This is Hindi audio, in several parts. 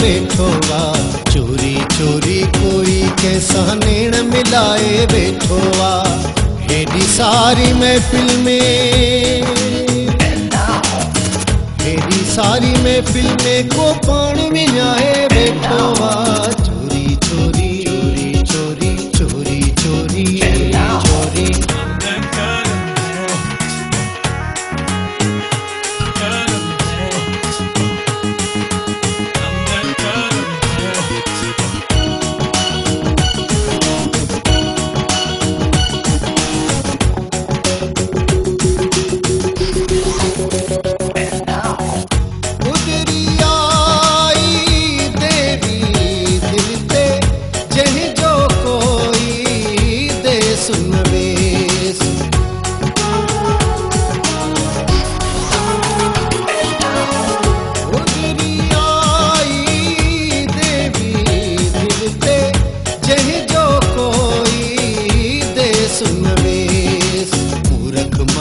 बैठो वा चोरी चोरी कोई कैसा नेण मिलाए बैठोवा हेॾी सारी महफ़िल में। हेॾी सारी महफ़िल में को पान विञाए बैठो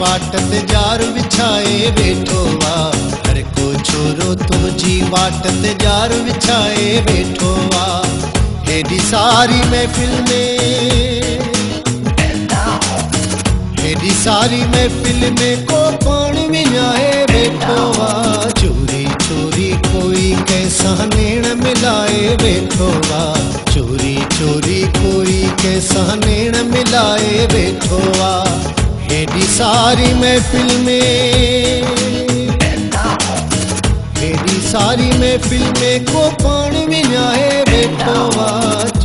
वाट ते जार विछाए वेठो वा। हर को छोरो तुंहिंजी वाट ते जार विछाए वेठो वा हेॾी सारी महफ़िल। में हेॾी सारी महफ़िल में को पाण विञाए वेठो आहे चोरी चोरी कोई कैसा नेण मिलाए वेठो आहे चोरी चोरी कोई कैसा नेण मिलाए वेठो सारी में मेरी सारी में को पाण विञाए वेठो आहे